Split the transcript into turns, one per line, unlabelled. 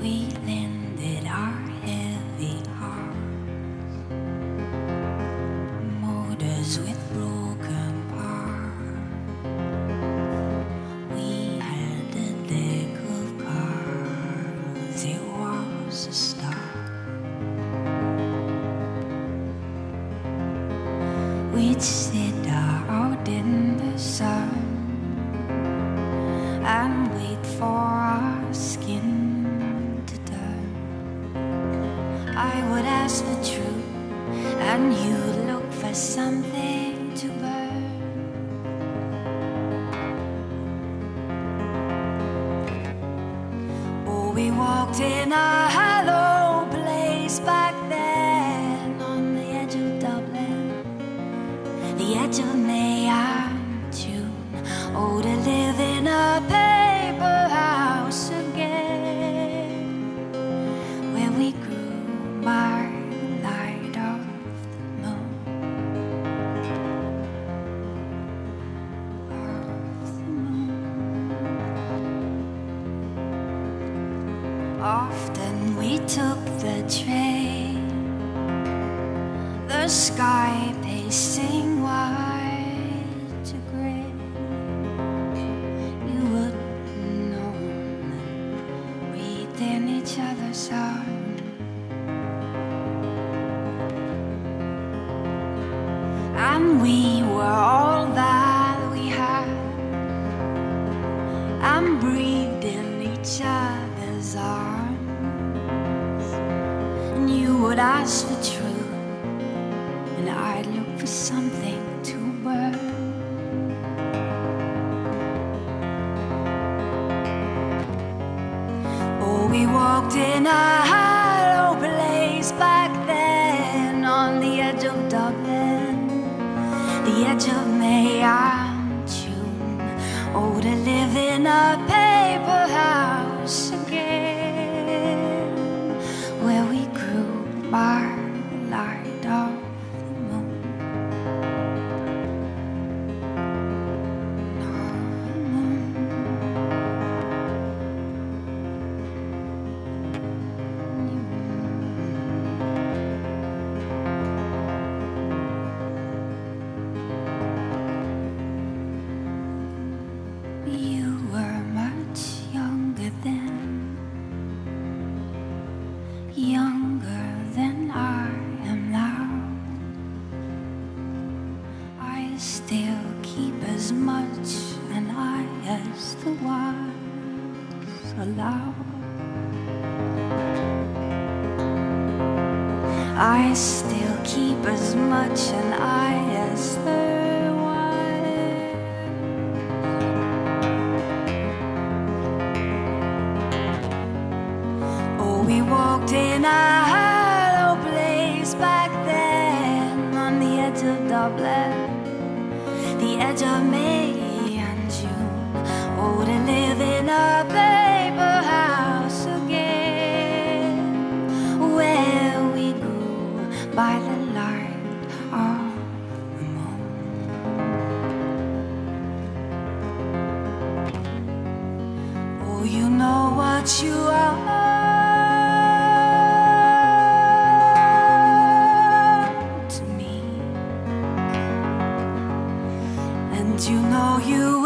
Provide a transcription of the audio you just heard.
we landed our heavy hearts, Motors with broken parts. We had a deck of cards. It was a. We'd sit For truth, and you'd look for something to burn. Oh, we walked in a hollow place back Often we took the train, the sky pacing white to gray. You wouldn't know in each other's. And we were all that we had and breathed in each other's arms. Would ask for truth, and I'd look for something to burn. Oh, we walked in a hollow place back then on the edge of Dublin, the edge of May and June. Oh, to live in a as much an eye as the wise allow. I still keep as much an eye as the wise. Oh, we walked in of May and June. Oh, to live in a paper house again, where we grew by the light of the moon. Oh, you know what you are you